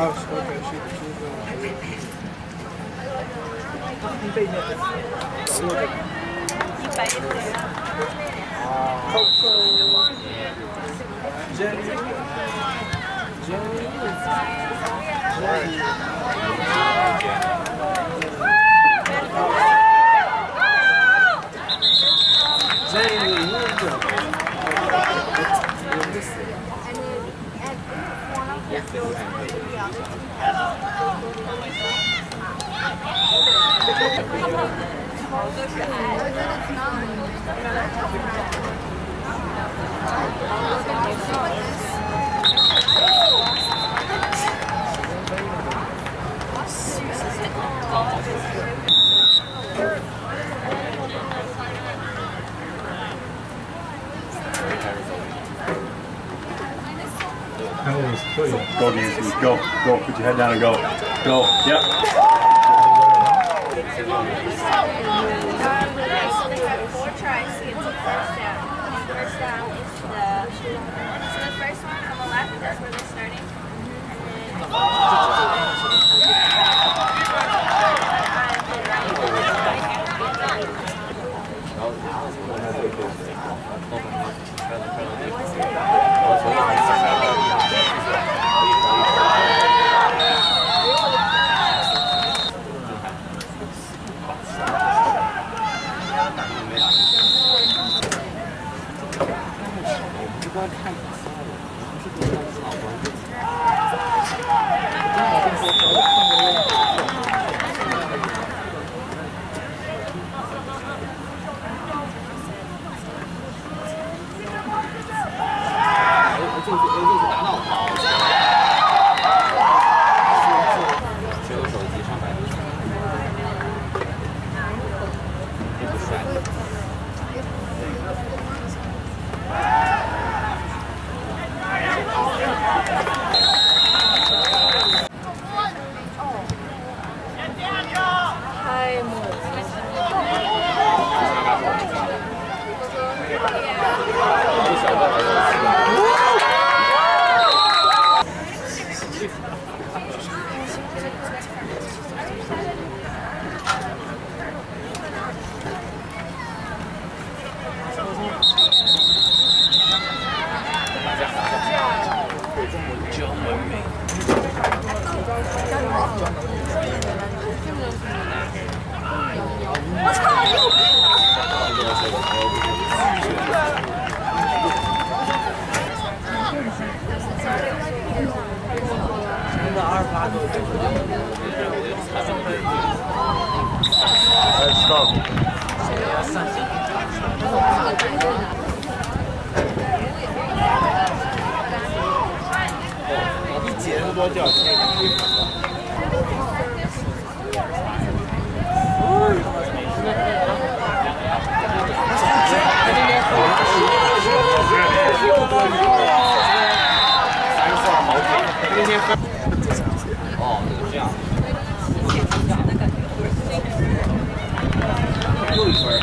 Oh, okay. She, she was uh, Coco, Jenny, Jenny, Jenny. 都是爱，我觉得挺好的。Go, go, go, put your head down and go. Go, yep. So they the first down. First down is the so the first one on the left. That's where they're starting. 我叫钱军。哎，那边喝的，那的。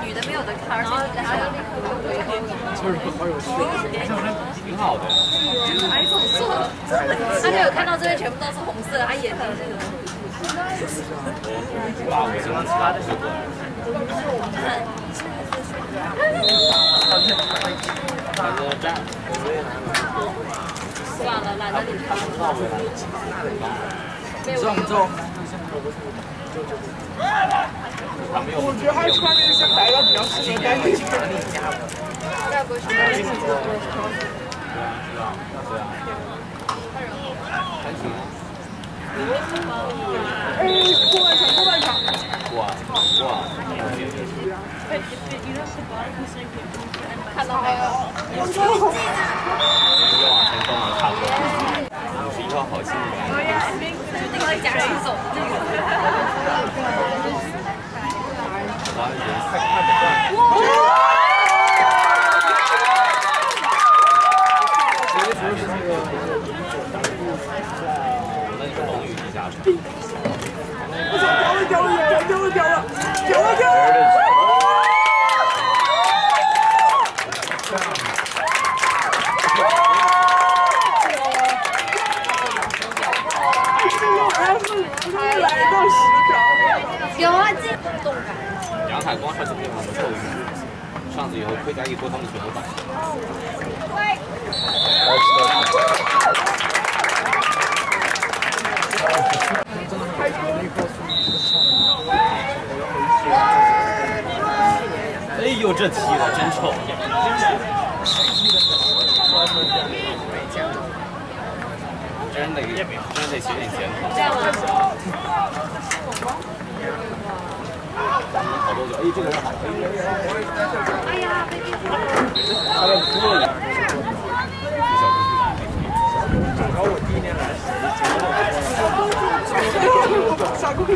女的没有的看，而且还有那个挺好的。还红色，他没有看到这边全部都是红色，他眼睛这个。哇，我喜欢。吃辣的水果。算了，懒得理他。重重。我觉得他穿的是白的比较适合干净。要不是哎，过半场，过半场。哇哇！看到没有？了，差不多。五十一号好幸运。那个假人走的那个。哇，人快看不惯。掉了掉了掉了掉了掉了掉了！来到十条，有啊，这动感。阳台光晒这边很臭，上去以后回家一锅汤就全都倒。哎呦，这踢的真臭！真的，真得学点前途。好多久？哎，这个人好。哎呀，他要哭了。然后我第一年来，傻公主。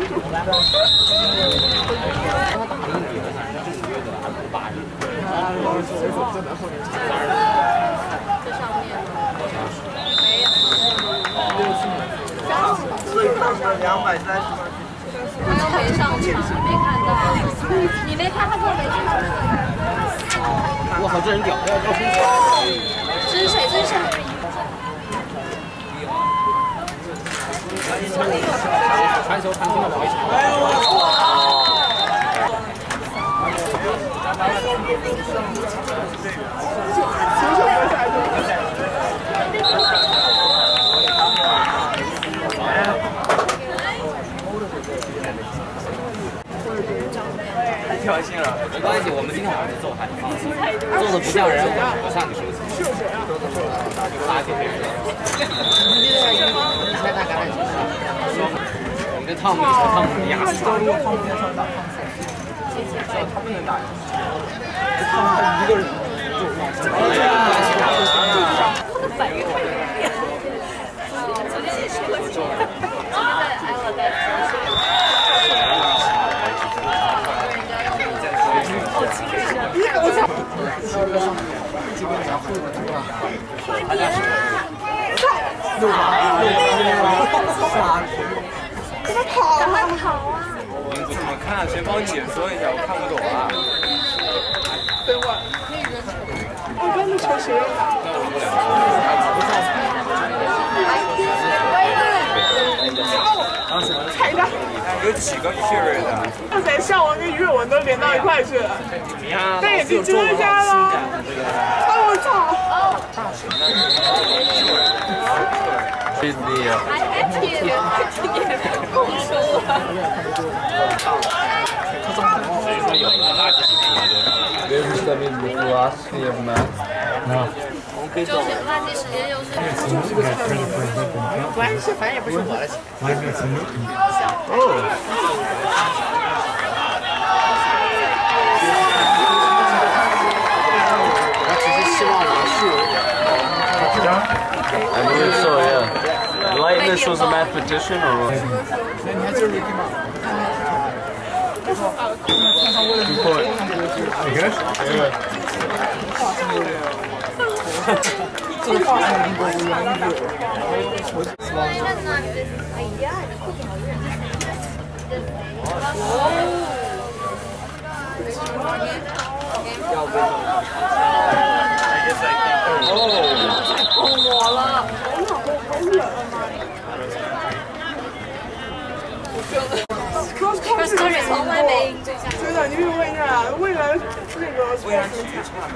这上面没有。两百三十。他又没上场，没看到。你没看，他跟我没看。我靠，这人屌！要要生气。这是谁？这是谁？传球传进了围场。太挑衅了，没关系，我们今天晚上就揍他，你放心。揍的不像人，我不向你收钱。垃圾别人。你这汤姆汤姆压死他。他不能打。一个人。哎呀，他的反应会有变。昨天也说了，昨天在 Ella 在。赶快跑啊！你怎么看？谁帮你解说一下？我看不懂啊。等会儿。我刚才说谁了？猜有几个 period 的？刚才上文跟粤文都连到一块去了。戴眼镜遮一下了。哦，我操！这是你啊。还还贴贴不说了。所以说有了垃圾食品研究生。Have you studied the philosophy of math? 就是垃圾时间又是。关系，反正也不是我的钱。我只是希望我的数有一点。I believe so, yeah. Leibniz was a mathematician or Good point. You good? Yeah. 哎呀，你裤子好热。我了，可是从来没真的，你可以问一下，未来那个为啥体育差没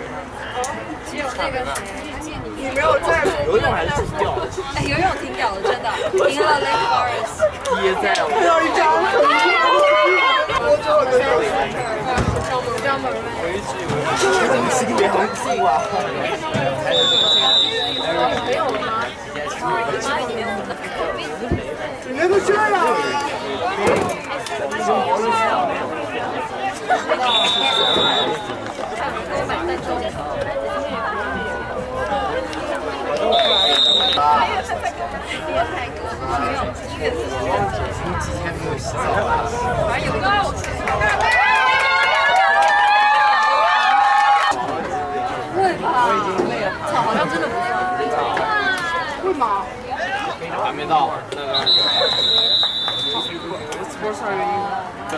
只有那个谁，你没有在游泳还是挺屌的，哎，游泳挺屌的，真的，赢了 Lake Forest。憋在我。看到一张，我最后就是张门妹，心里很酷啊。没有吗？我的人家都这样了。会吗？还没到那个。在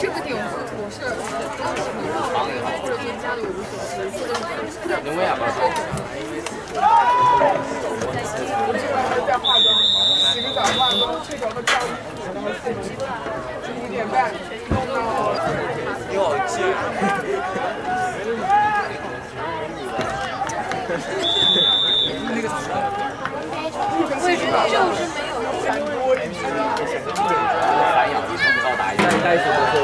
这个点我是或者添加的，我无所谓，或者是能问下吧？我基本上还是在化妆，洗个澡、化妆、吹头发、照衣服，然后四点半、五点半弄到。你好贱。位置就是没有高达一代代数的时候，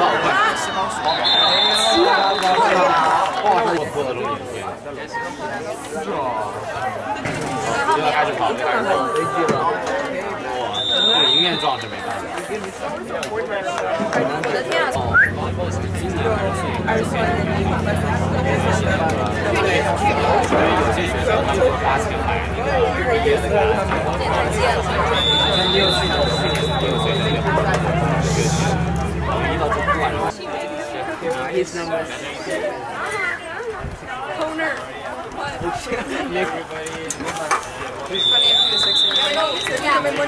老快，西方时哇，我拖的容易天。现在开始跑，开始跑，飞机了。哇，迎面撞是没办法。我的天啊！今年还是现在，因为有些学校他们发钱买那个毕业的卡，像你有去年去年你有学那个学习，一到就不管了。His number. Toner. Yeah.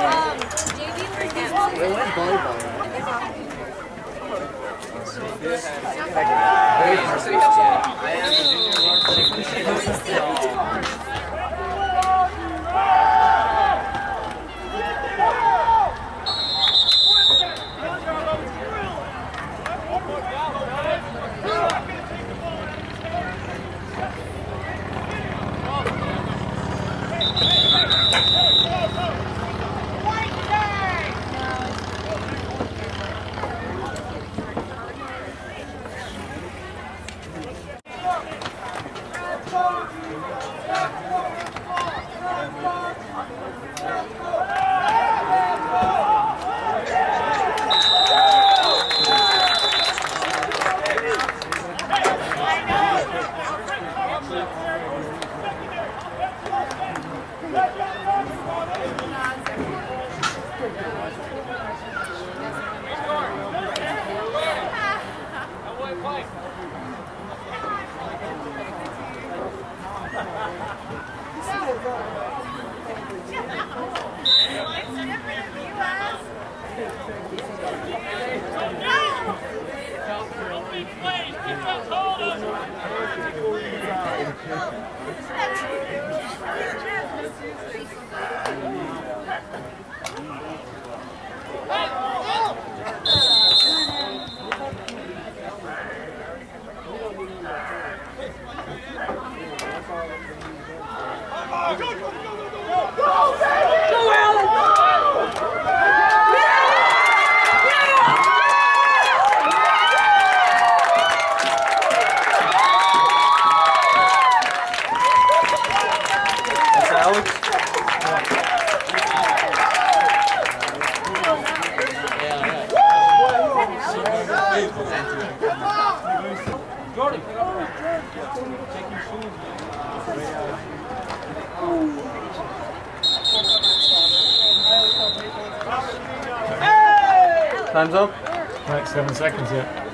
Um, JV for Time's up. Right, seven seconds yet.